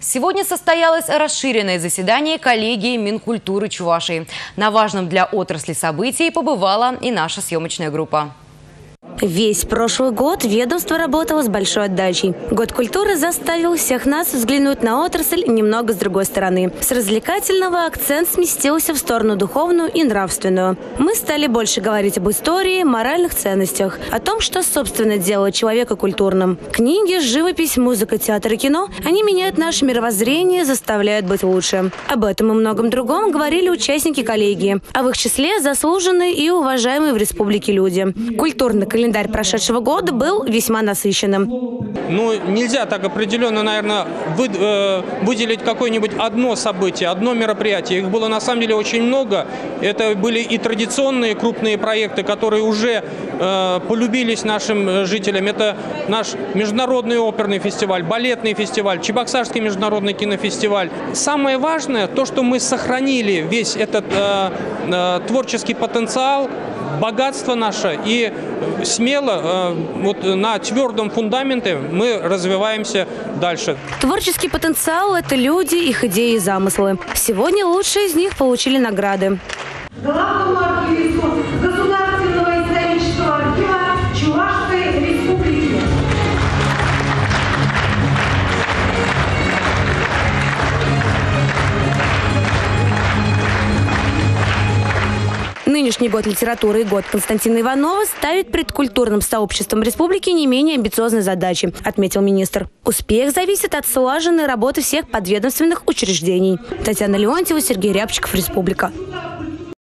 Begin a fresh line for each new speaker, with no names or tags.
Сегодня состоялось расширенное заседание коллегии Минкультуры Чувашии. На важном для отрасли событии побывала и наша съемочная группа.
Весь прошлый год ведомство работало с большой отдачей. Год культуры заставил всех нас взглянуть на отрасль немного с другой стороны. С развлекательного акцент сместился в сторону духовную и нравственную. Мы стали больше говорить об истории, моральных ценностях, о том, что, собственно, делает человека культурным. Книги, живопись, музыка, театр и кино – они меняют наше мировоззрение, заставляют быть лучше. Об этом и многом другом говорили участники коллегии, а в их числе заслуженные и уважаемые в республике люди. Культурный календарь календарь прошедшего года был весьма насыщенным.
Ну, нельзя так определенно, наверное, вы, э, выделить какое-нибудь одно событие, одно мероприятие. Их было на самом деле очень много. Это были и традиционные крупные проекты, которые уже э, полюбились нашим жителям. Это наш международный оперный фестиваль, балетный фестиваль, Чебоксарский международный кинофестиваль. Самое важное, то, что мы сохранили весь этот э, э, творческий потенциал, богатство наше и смело э, вот на твердом фундаменте мы развиваемся дальше.
Творческий потенциал – это люди, их идеи и замыслы. Сегодня лучшие из них получили награды.
Главному
Нынешний год литературы и год Константина Иванова ставит перед культурным сообществом республики не менее амбициозные задачи, отметил министр. Успех зависит от слаженной работы всех подведомственных учреждений. Татьяна Леонтьева, Сергей Рябчиков, Республика.